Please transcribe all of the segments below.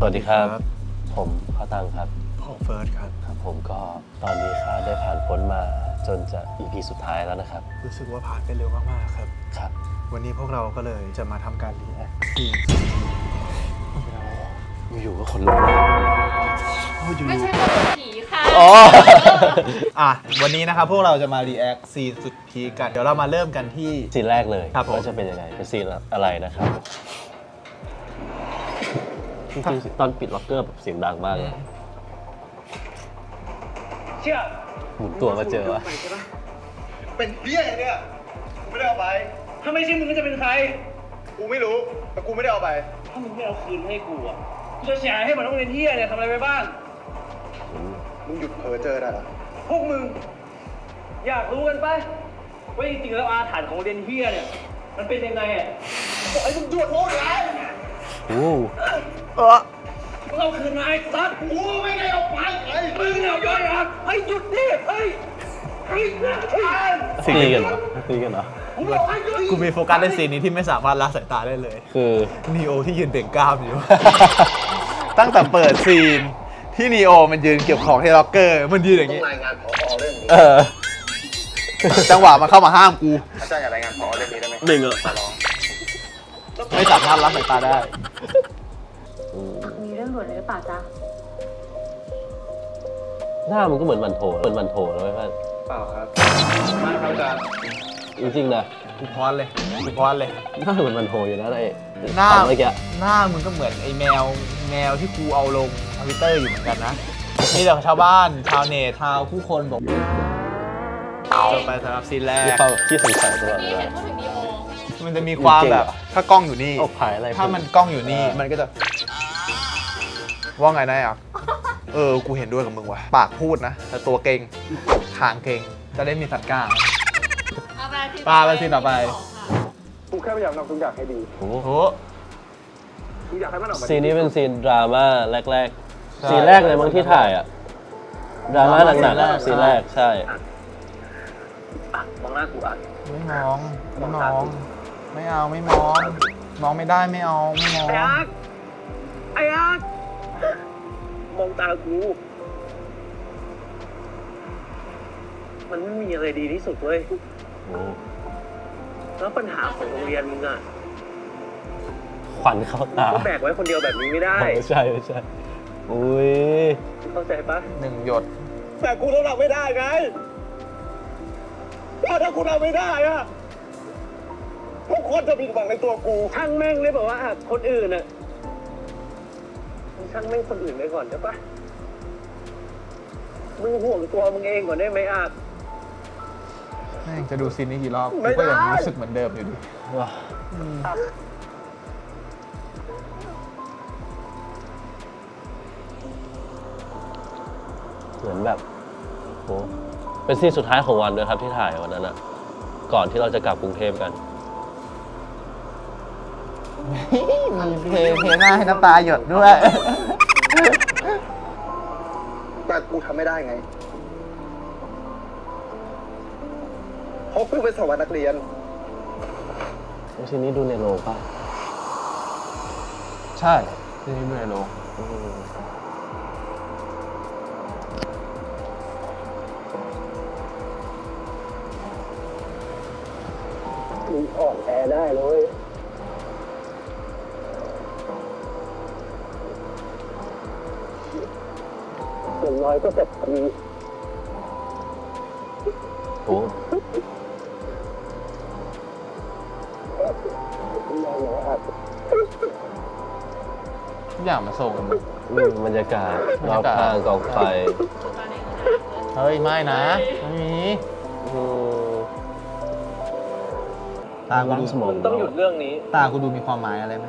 สวัสดีครับ ผมข้าวตังครับของเฟิร์สครับครับ ผมก็ตอนนี้ข้าได้ผ่านพ้นมาจนจะ EP สุดท้ายแล้วนะครับ รู้สึกว่าผ่านไปเร็วมากๆครับ ครับ วันนี้พวกเราก็เลยจะมาทำการ react ซีนอยู่ๆก็ขนลุกเลยไม่ใช่คนผีค่ะอ๋ออะวันนี้นะครับพวกเราจะมา react ซีนสุดพีคกัน เดี๋ยวเรามาเริ่มกันที่ซีนแรกเลยครับผมว่าจะเป็นยังไงเป็นซีนอะไรนะครับ จริงๆตอนปิดล็อกเกอร์แบบเสียงดังมากเลยเชื่อหมุนตัวมาเจอวะเป็นเบี้ยเนี่ยกูไม่ได้เอาไป ถ้าไม่ใช่มึงก็จะเป็นใคร กูไม่รู้ แต่กูไม่ได้เอาไป ถ้ามึงไม่เอาคืนให้กูอะ กูจะเสียหายให้มันต้องเรียนเฮียเนี่ยทำอะไรไปบ้าง มึงหยุดเพ้อเจอได้แล้วพวกมึง อยากรู้กันปะว่าจริงๆแล้วอาถรรพ์ของเรียนเฮียเนี่ย มันเป็นยังไงอะบอกให้มึงหยุดโม้ไงโอ้ เออมึงเอาคืนมาไอ้สัตว์กูไม่ได้เอาไปไอ้มึงเอาย้อนอะไอ้หยุดดิเฮ้ยไอ้เฮ้ยตีกันเหรอตีกันเหรอ กูบอกให้หยุดกูมีโฟกัสในซีนนี้ที่ไม่สามารถละสายตาได้เลย คือนีโอที่ยืนเต่งกล้ามอยู่ ตั้งแต่เปิดซีนที่นีโอมันยืนเก็บของที่ล็อกเกอร์ มันยืนอย่างต้อนี้ งรายงานผอเรื่องนี้เออ จังหวะมันเข้ามาห้ามกู อาจารย์อยากรายงานผอเรื่องนี้ได้ไหมหนึ่งเหรอ ขอร้อง ไม่สามารถละสายตาได้ รื่องด่วนเลยหรือเปล่าจ๊ะ หน้ามันก็เหมือนมันโถเหมือนมันโถเลยเพื่อนเปล่าครับไม่ครับอาจารย์จริงๆนะกูพอดเลยกูพอดเลย หน้าเหมือนมันโถอยู่นะไอ้หน้าตอนเมื่อกี้หน้ามึงก็เหมือนไอ้แมวแมวที่กูเอาลงทวิตเตอร์อยู่เหมือนกันนะนี่แต่ชาวบ้านชาวเน็ตชาวผู้คนบอกจบไปสำหรับซีนแรมีกความขี้สงสัยตลอดนี่เวเห็ลานพูดถึงดีโอมันจะมีความแบบถ้ากล้องอยู่นี่เอาผายอะไรถ้ามันกล้องอยู่นี่เออมันก็จะ ว่าไงนะอะ เออ กูเห็นด้วยกับมึงว่ะ ปากพูดนะ แต่ตัวเก่งคางเก่ง จะได้มีสัตว์กล้า เอาไปที่ปลาไปสิต่อไป กูแค่พยายามทำทุกอย่างให้ดีโอ้โหโอ้กูอยากให้มันออกมาซีนนี้เป็นซีนดราม่าแรกใช่ๆซีนแรกเลยมั้งที่ถ่ายอะ ดราม่าหนักๆอะซีนแรกใช่ อะมองหน้ากูอะไม่มอง ไม่มอง ไม่เอาไม่มอง มองไม่ได้ไม่เอาไม่มอง ไอ้อาร์ตไอ้อาร์ต มองตากู มันไม่มีอะไรดีที่สุดเว้ยโอ้แล้วปัญหาของโรงเรียนมึงอะขวัญเข้าตาก็แบกไว้คนเดียวแบบนี้ไม่ได้ ไม่ใช่ไม่ใช่อุ้ย เข้าใจปะหนึ่งหยด แต่กูต้องทำไม่ได้ไงถ้าถ้ากูทำไม่ได้อะทุกคนจะผิดหวังในตัวกูช่างแม่งเลยบอกว่าอะคนอื่นอะมึง ช่างแม่งคนอื่นไปก่อนได้ปะมึงห่วงตัวมึงเองก่อนได้ไหมอะแม่งจะดูซีนนี้กี่รอบไม่กูก็ยังได้รู้สึกเหมือนเดิมอยู่ดีว้าเหมือนแบบโหเป็นซีนสุดท้ายของวันด้วยครับที่ถ่ายวันนั้นอะก่อนที่เราจะกลับกรุงเทพกัน มีเพลงเพลงหน้าให้น้ำตาหยดด้วย แต่กูทำไม่ได้ไง เพราะกูเป็นสารวัตรนักเรียน แล้วซีนนี้ดูในโรงป่ะใช่ซีนนี้ด้วยโลงอืมมึงอ่อนแอได้เลย น้อยก็แบบกูโอ้ทุกอย่างมันส่งกันหมด อืมบรรยากาศรอบข้างกองไฟเฮ้ย ไม่นะ ไม่มี อืมตากูล้างดูสมองต้องหยุดเรื่องนี้ ตากูดูมีความหมายอะไรไหม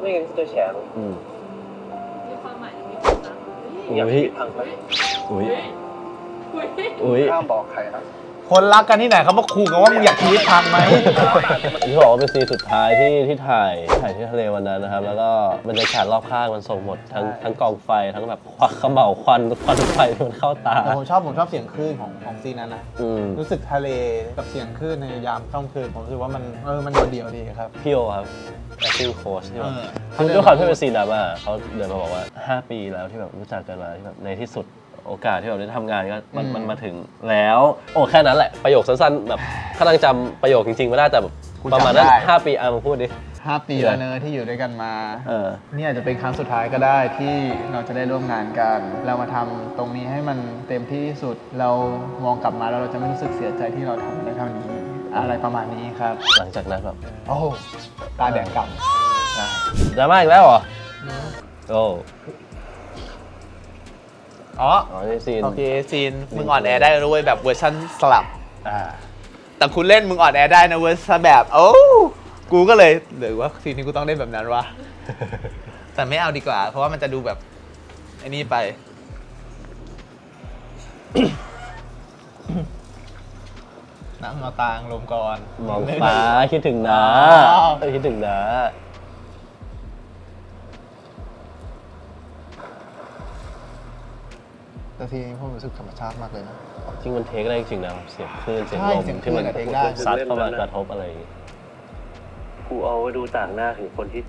ไม่งั้นจะแฉมึงอืมมีความหมายมีความหมาย อุ้อยากยปิดพังไปอุ้ยอุ้ยอุ้ยห้ามบอกใครนะ คนรักกันที่ไหนเขามาขู่กันว่ามึงอยากชีวิตพังไหมที่บอกว่าเป็นซีนสุดท้ายที่ที่ถ่ายถ่ายที่ทะเลวันนั้นนะครับ แล้วก็บรรยากาศรอบข้างมันส่งหมดทั้งใช่ทั้งกองไฟทั้งแบบควักเขม่าวควันควันไฟมันเข้าตาแต่ผมชอบผมชอบเสียงคลื่นของของซีนนั้นนะอืมรู้สึกทะเลกับเสียงคลื่นในยามค่ำคืนผมรู้สึกว่ามันเออมันโดดเดี่ยวดีครับพี่โอครับ acting coach ที่แบบเออคือด้วยความที่เป็นซีนดราม่าเขาเดินมาบอกว่า 5 ปีแล้วที่แบบรู้จักกันมาที่แบบในที่สุด โอกาสที่แบบได้ทำงานก็มันอืมมันมาถึงแล้ว โอ้แค่นั้นแหละประโยคสั้นๆแบบข้าตั้งจำประโยคจริงๆไม่ได้แต่แบบประมาณนั้นห้าปีอะมาพูดดิ ห้าปีแล้วเนอะที่อยู่ด้วยกันมาเออนี่อาจจะเป็นครั้งสุดท้ายก็ได้ที่เราจะได้ร่วมงานกัน เรามาทำตรงนี้ให้มันเต็มที่ที่สุด เรามองกลับมาแล้วเราจะไม่รู้สึกเสียใจที่เราทำได้เท่านี้ อะไรประมาณนี้ครับ หลังจากนั้นแบบโอ้โหตาแดงกำ ดราม่าอีกแล้วเหรอโอ้ อ๋ออ๋อนี่ซีนโอเคซีนมึงอ่อนแอได้ด้วยแบบเวอร์ชันสลับอ่าแต่คุณเล่นมึงอ่อนแอได้นะเวอร์ชันแบบโอ้กูก็เลยหรือว่าซีนนี้กูต้องเล่นแบบนั้นวะแต่ไม่เอาดีกว่า เพราะว่ามันจะดูแบบไอ้นี่ไปนั่งเอาตางลมก่อนมองฟ้าคิดถึงนะอ๋อเออคิดถึงนะ แต่ทีนี้ผมรู้สึกธรรมชาติมากเลยนะ จริงมันเทคได้จริงๆนะเสียงคลื่นเสียงใช่ลมเสียงคลื่ที่นมันอะเทคได้ ซัดเข้ามากระทบอะไรอย่างงี้กูเอาไว้ดูต่างหน้าถึงคนที่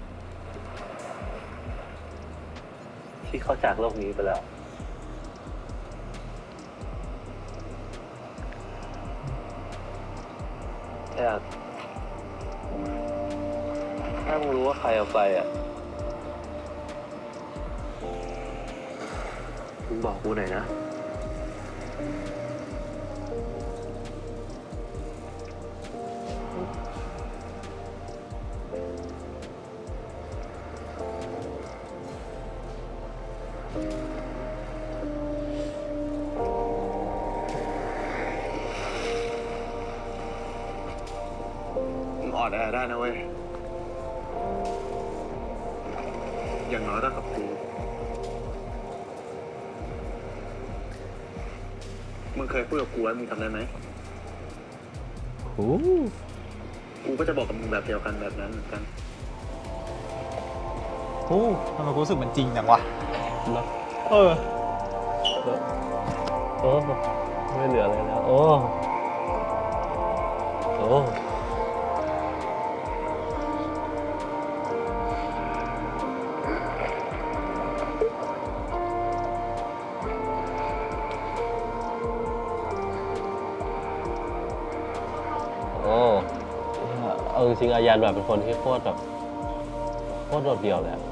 ที่เขาจากโลกนี้ไปแล้วแต่ถ้ามึงรู้ว่าใครเอาไปอะ บอกกูหน่อยนะ มึงอ่อนแอได้นะเว้ย อย่างน้อยก็กับกู มึงเคยพูดกับกูไว้มึงทำได้ไหมโอ้กูก็จะบอกกับมึงแบบเดียวกันแบบนั้นเหมือนกันโอ้ทำไมกูรู้สึกมันจริงจังวะเนอะเออโอ้ไม่เหลืออะไรแล้ว โอ้ โอ้ จริงๆอายันแบบเป็นคนที่โคตรแบบโคตรโดดเดี่ยวเลยอะ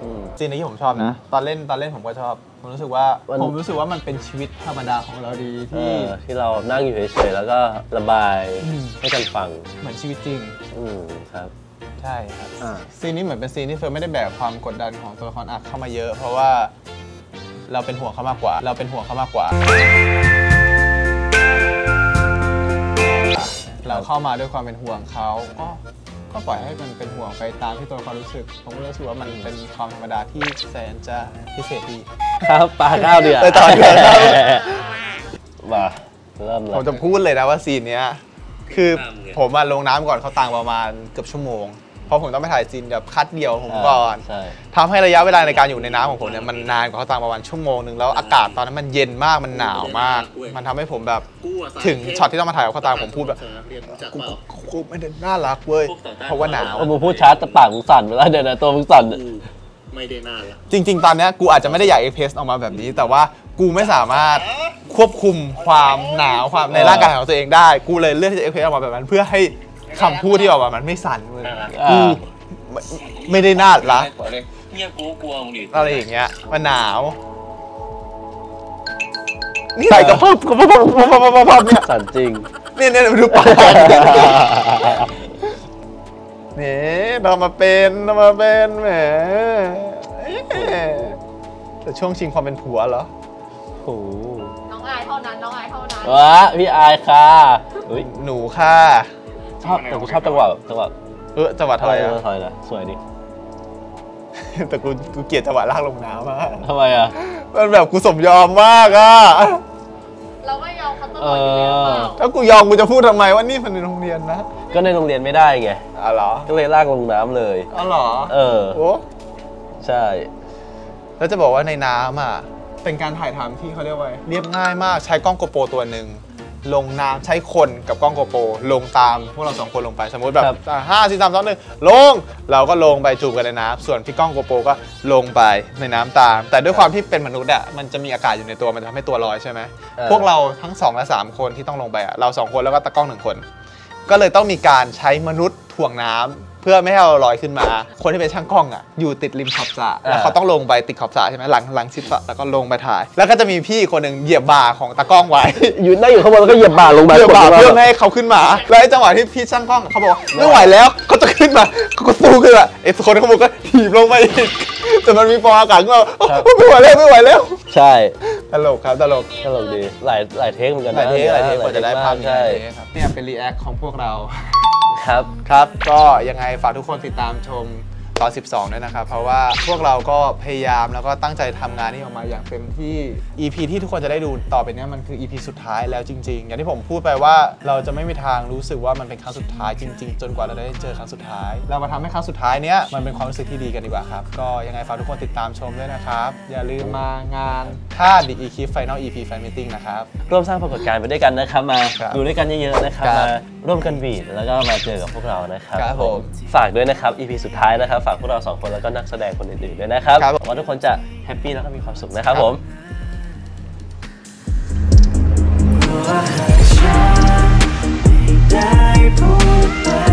อืม ซีนนี้ผมชอบนะ ตอนเล่นตอนเล่นผมก็ชอบ ผมรู้สึกว่ามัน ผมรู้สึกว่ามันเป็นชีวิตธรรมดาของเราดีเอที่ อที่เรานั่งอยู่เฉยๆแล้วก็ระบายอืม ให้กันฟัง เหมือนชีวิตจริง อืมครับ ใช่ครับ อ่า ซีนนี้เหมือนเป็นซีนที่เฟิร์สไม่ได้แบกความกดดันของตัวละครอัคเข้ามาเยอะ เพราะว่าเราเป็นห่วงเขามากกว่า เราเป็นห่วงเขามากกว่า เราเข้ามาด้วยความเป็นห่วงเขาก็ก็ปล่อยให้มันเป็นห่วงไปตามที่ตัวละครรู้สึก ผมก็รู้สึกว่ามันเป็นความธรรมดาที่แสนจะพิเศษดี ครับปลาข้าวเดือดไปต่อเดือดครับมาเริ่มเลยผมจะพูดเลยนะว่าซีนเนี้ยคือผมมาลงน้ำก่อนเขาตังประมาณเกือบชั่วโมงเพ ราะผมต้องไปถ่ายซีนแบบคัดเดียวผมก่อนใช่ทำให้ระยะเวลาในการอยู่ในน้ำของผมเนี่ยมันนานกว่าเขาตังประมาณชั่วโมงหนึ่งแล้วอากาศตอนนั้นมันเย็นมากมันหนาวมาก มันทำให้ผมแบบถึงช็อตที่ต้องมาถ่ายกับเขาตังผมพูดแบบกูกูไม่ได้น่ารักเว้ยเพราะว่าหนาวโอ้มึงพูดชัดแต่ปากมึงสั่นไปแล้วเดี๋ยวนะตัวมึงสั่นไม่ได้น่าละจริง ๆ ตอนเนี้ยกูอาจจะไม่ได้อยากเอ็กเพรสออกมาแบบนี้ แต่ว่ากูไม่สามารถควบคุมความหนาวความในร่างกายของตัวเองได้ กูเลยเลือกที่จะเอ็กเพรสออกมาแบบนั้นเพื่อให้ คำพูดที่ออกมามันไม่สั่นเว้ยอ่าไม่ไม่ได้น่ารักเงียบกูกลัวมึงดิอะไรอย่างเงี้ย มันหนาว นี่ใส่กระเพาะกระเพาะกระเพาะกระเพาะกระเพาะเนี่ยสั่นจริง เนี่ยเนี่ยดูปากนี่เรามาเป็นเรามาเป็นแหมเอ๊ะแต่ช่วงชิงความเป็นผัวเหรอโอ้โหน้องอายเท่านั้น น้องอายเท่านั้นวะพี่อายค่ะเฮ้ยหนูค่ะ ชอบแต่กูชอบจังหวะแบบจังหวะเออจังหวะถอยเออะอถอยนะสวยดิแต่กูกูเกลียดจังหวะลากลงน้ำมากทำไมอะมันแบบกูสมยอมมากอะเราไม่ยอมเขาตหมดอยู่แล้วเปล่าถ้ากูยอมกูจะพูดทำไมว่านี่มันในโรงเรียนนะ ก็ในโรงเรียนไม่ได้ไงอ๋อเหรอ ก็เลยลากลงน้ำเลยอ๋อเหรอ เออโอ้ใช่ แล้วจะบอกว่าในน้ำอะเป็นการถ่ายทำที่เขาเรียกว่าไงเรียบง่ายมากใช้กล้องโกโปรตัวหนึ่ง ลงน้ำใช้คนกับกล้องโกโปรลงตามพวกเราสองคนลงไปสมมติแบบอะห้าสี่สามสองหนึ่งลงเราก็ลงไปจูบกันในน้ำส่วนพี่กล้องโกโปรก็ลงไปในน้ำตาม แต่ด้วยความที่เป็นมนุษย์อะมันจะมีอากาศอยู่ในตัวมันจะทำให้ตัวลอยใช่ไหมพวกเราทั้งสองและสามคนที่ต้องลงไปอะเราสองคนแล้วก็ตากล้องหนึ่งคน ก็เลยต้องมีการใช้มนุษย์ถ่วงน้ำ เพื่อไม่ให้เราลอยขึ้นมา คนที่เป็นช่างกล้องอะอยู่ติดริมขอบสระแล้วเขาต้องลงไปติดขอบสระใช่ไหมหลังหลังชิดสระแล้วก็ลงไปถ่าย แล้วก็จะมีพี่คนหนึ่งเหยียบบ่าของตากล้องไว้อยู่ได้อยู่ข้างบนแล้วก็เหยียบบ่าลงมาเหยียบบ่ากดลงเพื่อไม่ให้เขาขึ้นมา แล้วไอ้จังหวะที่พี่ช่างกล้องเขาบอกว่าไม่ไหวแล้วเขาจะขึ้นมาเขาก็สู้ขึ้นมาไอ้คนข้างบนก็ถีบลงไปอีกแต่มันมีฟองอากาศขึ้นมาโอ๊ยไม่ไหวแล้วไม่ไหวแล้ว ใช่ตลกครับตลกตลกดีหลายหลายเทคเหมือนกันหลายนะเทคหลายเทคกว่าจะได้ภาพใช่นี้ครับเนี่ยเป็นรีแอคของพวกเรา ครับ ครับ ก็ยังไงฝากทุกคนติดตามชม 12 ด้วยนะครับ เพราะว่าพวกเราก็พยายามแล้วก็ตั้งใจทำงานนี้ออกมาอย่างเต็มที่ EP ที่ทุกคนจะได้ดูต่อไปเนี้ยมันคือ EP สุดท้ายแล้วจริง ๆ อย่างที่ผมพูดไปว่าเราจะไม่มีทางรู้สึกว่ามันเป็นครั้งสุดท้ายจริง ๆ จนกว่าเราได้เจอครั้งสุดท้าย เรามาทำให้ครั้งสุดท้ายเนี้ยมันเป็นความรู้สึกที่ดีกันดีกว่าครับ ก็ยังไงฝากทุกคนติดตามชมด้วยนะครับ อย่าลืมมางานท่า The E-Clip Final EP Fan Meeting นะครับร่วมสร้างปรากฏการณ์ไปด้วยกันนะครับมาครับดูด้วยกันเยอะๆนะครับครับมาร่วมกันบีดแล้วก็มาเจอกับพวกเรานะครับครับผมฝากด้วยนะครับ EP สุดท้ายนะครับฝากพวกเราสองคนแล้วก็นักแสดงคนอื่นๆด้วยนะครับ หวังว่าทุกคนจะแฮปปี้แล้วก็มีความสุขนะครับผม ได้พบไป